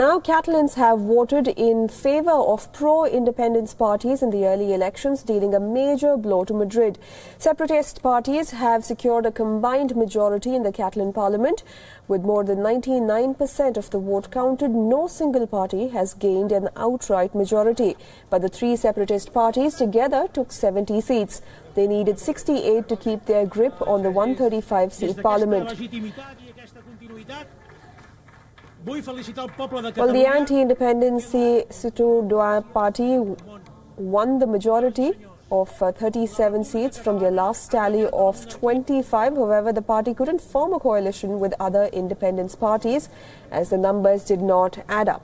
Now, Catalans have voted in favor of pro-independence parties in the early elections, dealing a major blow to Madrid. Separatist parties have secured a combined majority in the Catalan parliament. With more than 99% of the vote counted, no single party has gained an outright majority. But the three separatist parties together took 70 seats. They needed 68 to keep their grip on the 135-seat parliament. Vull felicitar el poble de Well, the Catalunya. anti-independence Ciudadanos party won the majority of uh, 37 seats from their last tally of 25. However, the party couldn't form a coalition with other independence parties as the numbers did not add up.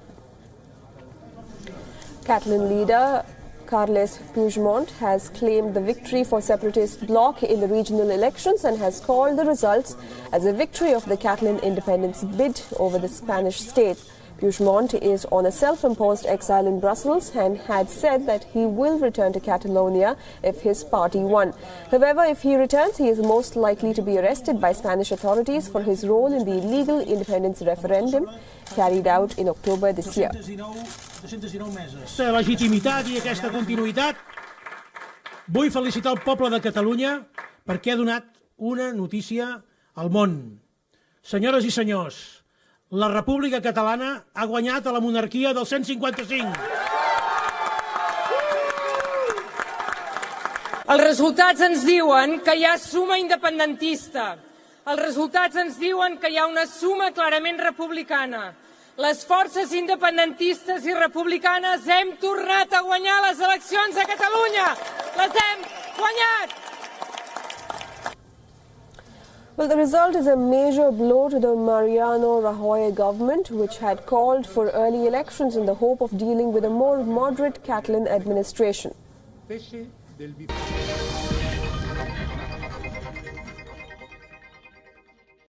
Catalan leader Carles Puigdemont has claimed the victory for separatist bloc in the regional elections and has called the results as a victory of the Catalan independence bid over the Spanish state. Puigdemont is on a self-imposed exile in Brussels and had said that he will return to Catalonia if his party won. However, if he returns, he is most likely to be arrested by Spanish authorities for his role in the illegal independence referendum carried out in October this year. 219 meses. Aquesta legitimitat i aquesta continuïtat vull felicitar el poble de Catalunya perquè ha donat una notícia al món. Senyores i senyors, la República Catalana ha guanyat a la monarquia del 155. Els resultats ens diuen que hi ha suma independentista. Els resultats ens diuen que hi ha una suma clarament republicana. Les forces independentistes i republicanes hem tornat a guanyar les eleccions a Catalunya. Les hem guanyat! Well, the result is a major blow to the Mariano Rajoy government, which had called for early elections in the hope of dealing with a more moderate Catalan administration.